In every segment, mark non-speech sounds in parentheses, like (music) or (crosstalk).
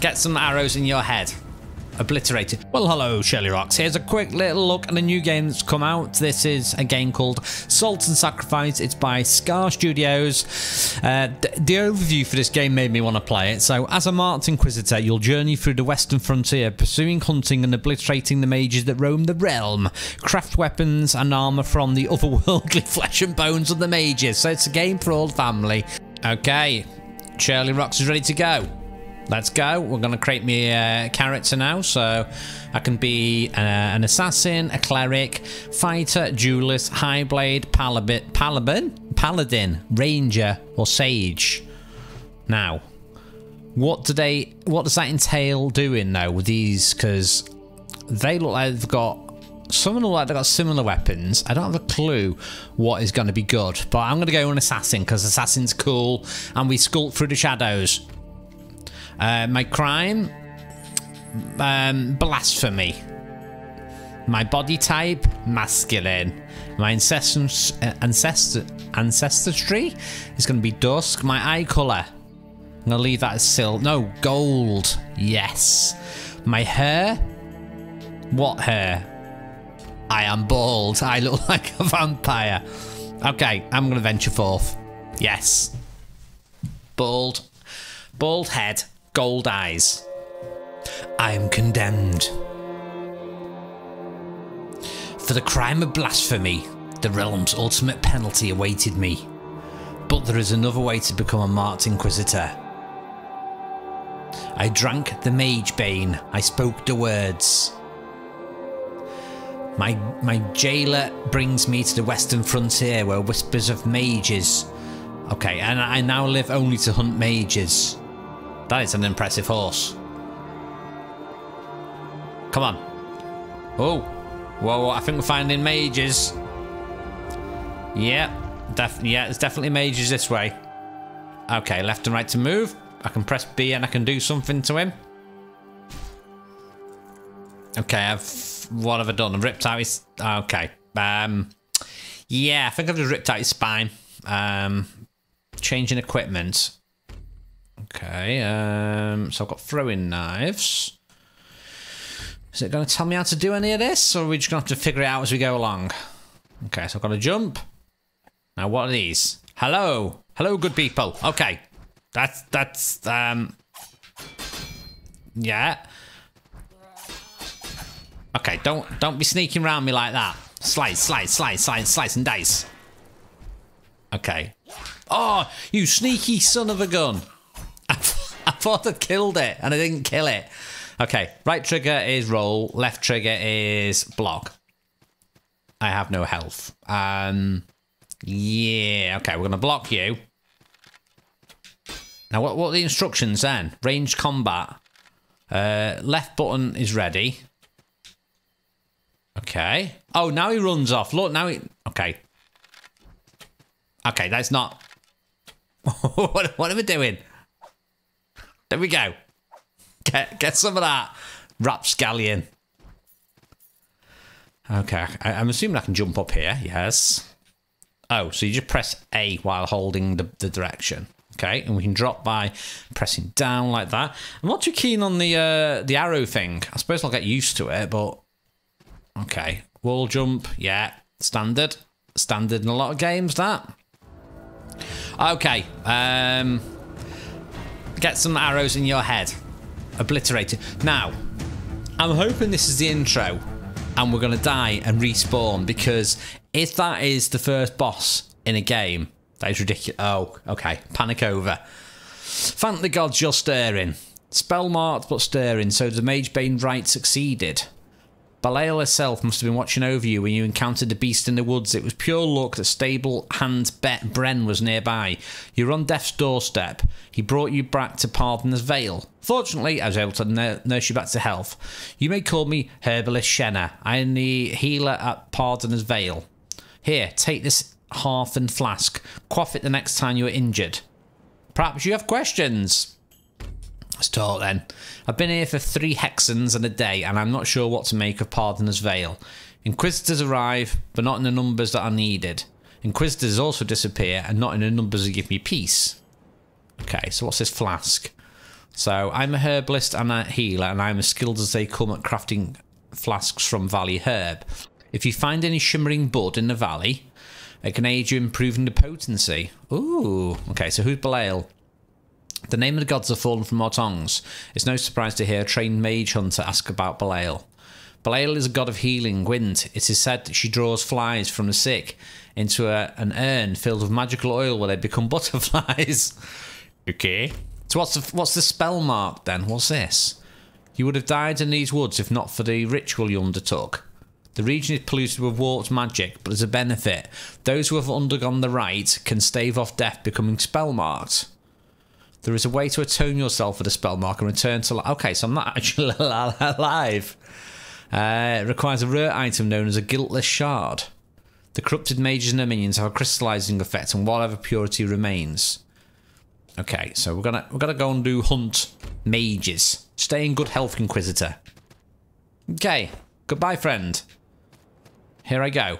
get some arrows in your head. Obliterated. Well, hello, Shelly Rocks. Here's a quick little look at a new game that's come out. This is a game called Salt and Sacrifice. It's by Ska Studios. Uh, the overview for this game made me want to play it. So, as a marked Inquisitor, you'll journey through the western frontier, pursuing, hunting, and obliterating the mages that roam the realm. Craft weapons and armor from the (laughs) otherworldly flesh and bones of the mages. So, it's a game for all family. Okay, Shirley Rocks is ready to go. Let's go. We're going to create me a character now. So I can be uh, an assassin, a cleric, fighter, duelist, high blade, paladin, paladin, paladin, ranger, or sage. Now, what do they? What does that entail doing though with these? Because they look like they've got some of them like they've got similar weapons. I don't have a clue what is going to be good, but I'm going to go an assassin because assassin's cool and we sculpt through the shadows. Uh, my crime, um, blasphemy. My body type, masculine. My ancestor, ancestor, ancestry is going to be dusk. My eye colour, I'm going to leave that as silver. No, gold. Yes. My hair, what hair? I am bald. I look (laughs) like a vampire. Okay, I'm going to venture forth. Yes. Bald. Bald head gold eyes. I am condemned. For the crime of blasphemy, the realm's ultimate penalty awaited me. But there is another way to become a marked inquisitor. I drank the mage bane, I spoke the words. My, my jailer brings me to the western frontier where whispers of mages. Okay, and I now live only to hunt mages. That is an impressive horse. Come on. Oh. Whoa, I think we're finding mages. Yeah. Def yeah, it's definitely mages this way. Okay, left and right to move. I can press B and I can do something to him. Okay, I've... What have I done? I've ripped out his... Okay. Um, yeah, I think I've just ripped out his spine. Um, changing equipment. Okay, um, so I've got throwing knives. Is it going to tell me how to do any of this, or are we just going to have to figure it out as we go along? Okay, so I've got to jump. Now, what are these? Hello. Hello, good people. Okay. That's, that's, um... Yeah. Okay, don't, don't be sneaking around me like that. Slice, slice, slice, slice, slice and dice. Okay. Oh, you sneaky son of a gun. I thought I'd killed it and I didn't kill it. Okay, right trigger is roll, left trigger is block. I have no health. Um, yeah, okay, we're going to block you. Now, what, what are the instructions then? Range combat. Uh, left button is ready. Okay. Oh, now he runs off. Look, now he... Okay. Okay, that's not... (laughs) what, what are we doing? There we go. Get get some of that rapscallion. Okay, I, am assuming I can jump up here. Yes. Oh, so you just press A while holding the, the direction. Okay, and we can drop by pressing down like that. I'm not too keen on the uh, the arrow thing. I suppose I'll get used to it, but okay. Wall jump, yeah, standard, standard in a lot of games. That. Okay. Um. Get some arrows in your head. Obliterated. Now, I'm hoping this is the intro and we're going to die and respawn because if that is the first boss in a game, that is ridiculous. Oh, okay. Panic over. Thank the gods you're stirring. Spell marked but stirring, so the Mage Bane right succeeded. Belial herself must have been watching over you when you encountered the beast in the woods. It was pure luck that stable hand Bet Bren was nearby. You were on death's doorstep. He brought you back to Pardoner's Vale. Fortunately, I was able to nurse you back to health. You may call me Herbalist Shenna. I am the healer at Pardoner's Vale. Here, take this half and flask. Quaff it the next time you are injured. Perhaps you have questions. Let's talk then. I've been here for three hexons and a day, and I'm not sure what to make of Pardoner's Vale. Inquisitors arrive, but not in the numbers that are needed. Inquisitors also disappear, and not in the numbers that give me peace. Okay, so what's this flask? So I'm a herbalist and a healer, and I'm as skilled as they come at crafting flasks from Valley Herb. If you find any shimmering bud in the valley, it can aid you in improving the potency. Ooh, okay, so who's Belial? The name of the gods have fallen from our tongues. It's no surprise to hear a trained mage hunter ask about Belial. Belial is a god of healing, wind. It is said that she draws flies from the sick into a, an urn filled with magical oil where they become (laughs) butterflies. okay. So what's the, what's the spell mark then? What's this? You would have died in these woods if not for the ritual you undertook. The region is polluted with warped magic, but as a benefit, those who have undergone the rite can stave off death becoming spell marked. There is a way to atone yourself for the spell mark and return to life. Okay, so I'm not (laughs) actually alive. Uh, it requires a rare item known as a guiltless shard. The corrupted mages and their minions have a crystallizing effect on whatever purity remains. Okay, so we're gonna we're gonna go and do hunt mages. Stay in good health, Inquisitor. Okay, goodbye, friend. Here I go.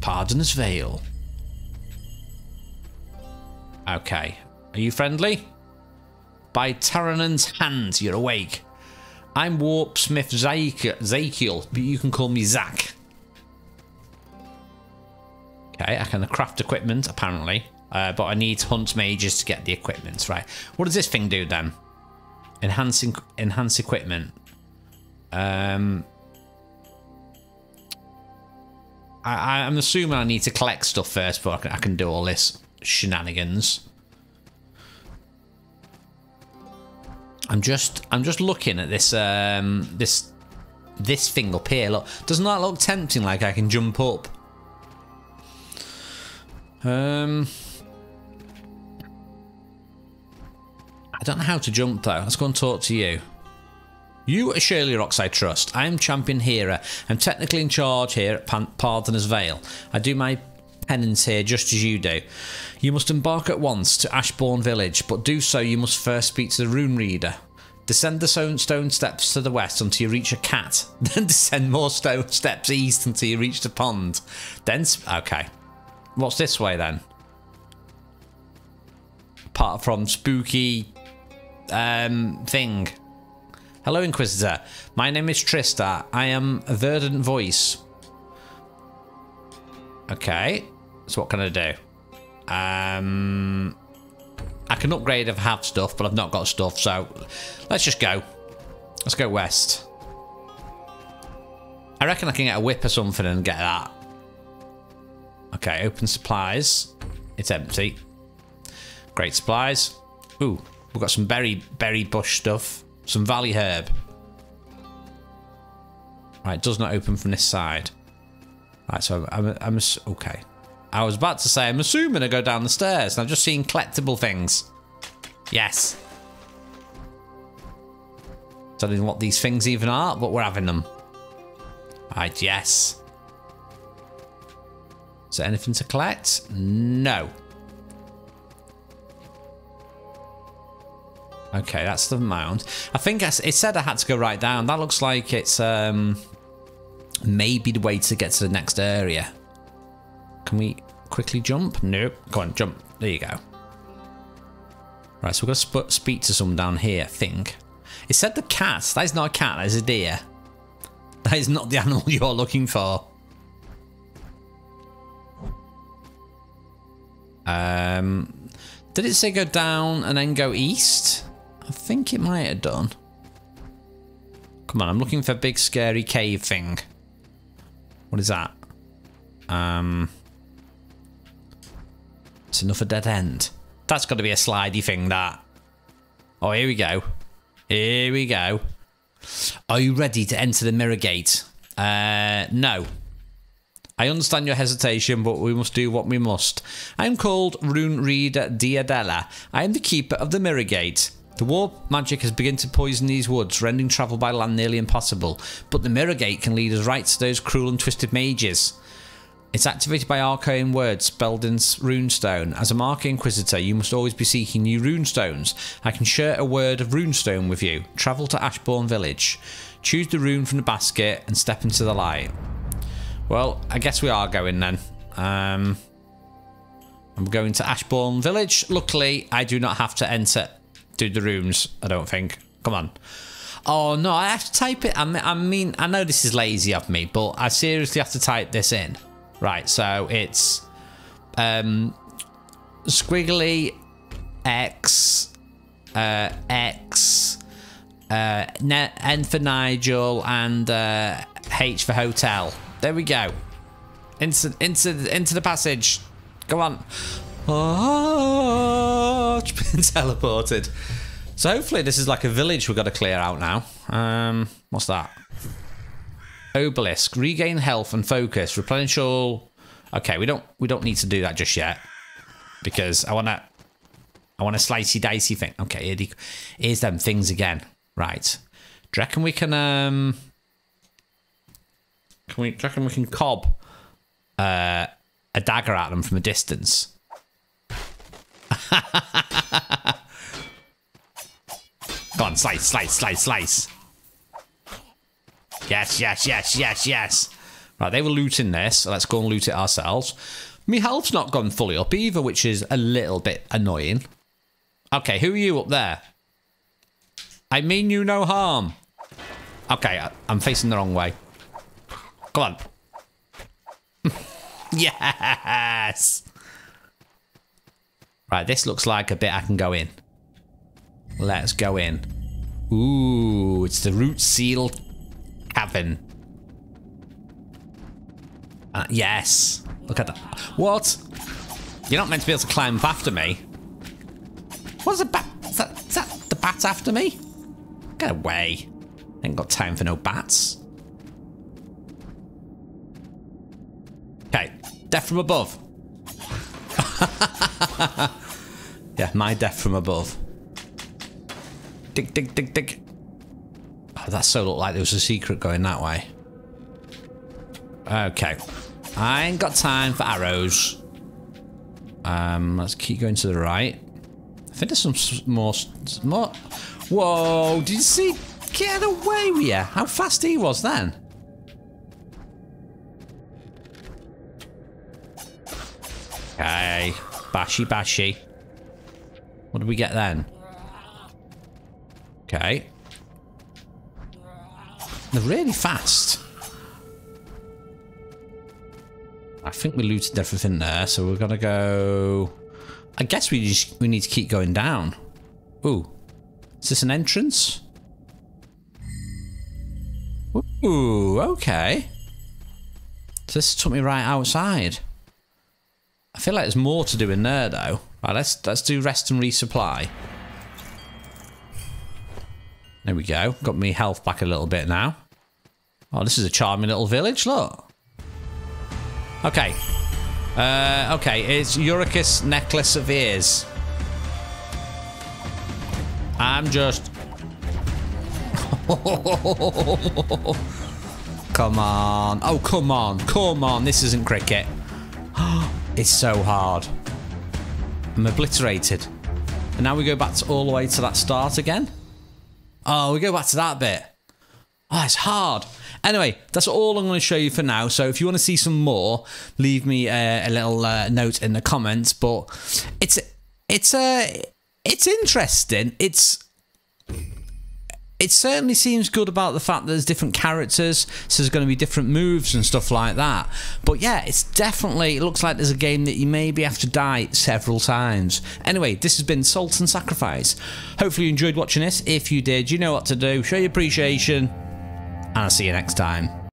Pardon's Vale. Okay. Are you friendly? By Taranan's hand, you're awake. I'm Warp Smith Zakiel, but you can call me Zach. Okay, I can craft equipment, apparently. Uh, but I need hunt mages to get the equipment, right? What does this thing do then? Enhancing enhance equipment. Um, I, I'm assuming I need to collect stuff first, but I can, I can do all this shenanigans. I'm just I'm just looking at this um this this thing up here. Look, doesn't that look tempting? Like I can jump up. Um, I don't know how to jump though. Let's go and talk to you. You are Shirley Rocks, I trust. I am Champion Hera. I'm technically in charge here at Pan Pardoner's Vale. I do my penance here just as you do. You must embark at once to Ashbourne Village, but do so you must first speak to the Rune Reader. Descend the stone steps to the west until you reach a cat. (laughs) Then descend more stone steps east until you reach the pond. Then... Okay. What's this way then? Apart from spooky... Um, thing. Hello, Inquisitor. My name is Trista. I am a verdant voice. Okay. So what can I do? Um, I can upgrade if I have stuff, but I've not got stuff, so let's just go. Let's go west. I reckon I can get a whip or something and get that. Okay, open supplies. It's empty. Great supplies. Ooh, we've got some berry berry bush stuff. Some valley herb. Right, does not open from this side. Right, so I'm, I'm, I'm okay. I was about to say, I'm assuming I go down the stairs, and I've just seen collectible things. Yes. Don't know what these things even are, but we're having them. Right, yes. Is there anything to collect? No. Okay, that's the mound. I think it said I had to go right down. That looks like it's um, maybe the way to get to the next area. Can we quickly jump? Nope. Go on, jump. There you go. Right, so we're going to speak to someone down here, I think. It said the cat. That is not a cat, that is a deer. That is not the animal (laughs) you're looking for. Um, did it say go down and then go east? I think it might have done. Come on, I'm looking for a big scary cave thing. What is that? Um, it's another dead end. That's got to be a slidey thing, that. Oh, here we go. Here we go. Are you ready to enter the mirror gate? Uh, no. I understand your hesitation, but we must do what we must. I am called Rune Reader Diadella. I am the keeper of the mirror gate. The warp magic has begun to poison these woods, rendering travel by land nearly impossible. But the mirror gate can lead us right to those cruel and twisted mages. It's activated by arcane words spelled in runestone. As a Mark Inquisitor, you must always be seeking new runestones. I can share a word of runestone with you. Travel to Ashbourne Village. Choose the rune from the basket and step into the light. Well, I guess we are going then. Um, I'm going to Ashbourne Village. Luckily, I do not have to enter do the rooms, I don't think. Come on. Oh, no, I have to type it. I mean, I mean, I know this is lazy of me, but I seriously have to type this in. Right, so it's um, squiggly X, uh, X, uh, N for Nigel, and uh, H for hotel. There we go. Into, into, into the passage. Go on. Oh, it's (laughs) been teleported. So hopefully this is like a village we've got to clear out now. Um, what's that? Obelisk. Regain health and focus. Replenish all. Okay, we don't we don't need to do that just yet because I want to I want a slicey dicey thing. Okay, here, here's them things again. Right. Do you reckon we can um can we do you reckon we can cob uh, a dagger at them from a distance? (laughs) Go on, slice, slice, slice, slice. Yes, yes, yes, yes, yes. Right, they were looting this, so let's go and loot it ourselves. My health's not gone fully up either, which is a little bit annoying. Okay, who are you up there? I mean you no harm. Okay, I'm facing the wrong way. Come on. (laughs) yes! Right, this looks like a bit I can go in. Let's go in. Ooh, it's the root seal cavern. Uh, yes. Look at that. What? You're not meant to be able to climb up after me. What's the bat? Is that, is that the bat after me? Get away. Ain't got time for no bats. Okay. Death from above. (laughs) yeah, my death from above. Dig, dig, dig, dig. That so looked like there was a secret going that way. Okay. I ain't got time for arrows. Um, let's keep going to the right. I think there's some more... more Whoa, did you see? Get away with you. How fast he was then. Okay. Bashy, bashy. What did we get then? Okay. They're really fast. I think we looted everything there, so we're gonna go... I guess we just we need to keep going down. Ooh. Is this an entrance? Ooh, okay. So this took me right outside. I feel like there's more to do in there though. Right, let's let's do rest and resupply. There we go. Got me health back a little bit now. Oh, this is a charming little village, look. Okay. Uh, okay, it's Eurykis Necklace of Ears. I'm just... (laughs) come on. Oh, come on. Come on. This isn't cricket. (gasps) it's so hard. I'm obliterated. And now we go back to all the way to that start again. Oh, we go back to that bit. Oh, it's hard. Anyway, that's all I'm going to show you for now. So if you want to see some more, leave me a, a little uh, note in the comments. But it's it's a uh, it's interesting. It's it certainly seems good about the fact that there's different characters, so there's going to be different moves and stuff like that. But yeah, it's definitely, it looks like there's a game that you maybe have to die several times. Anyway, this has been Salt and Sacrifice. Hopefully you enjoyed watching this. If you did, you know what to do. Show your appreciation, and I'll see you next time.